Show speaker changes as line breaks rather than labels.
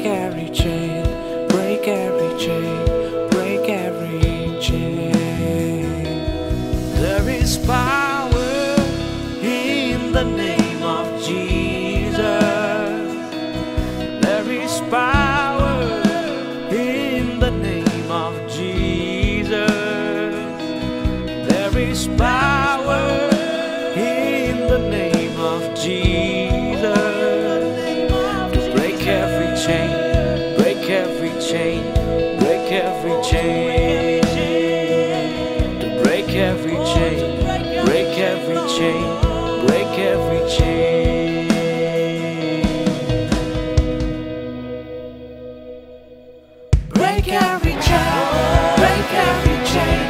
break every chain, break every chain, break every chain. There is power in the name of Jesus. There is power in the name of Jesus. There is power chain, break every chain. To break every chain, break every chain, break every chain. Break every chain, break every chain,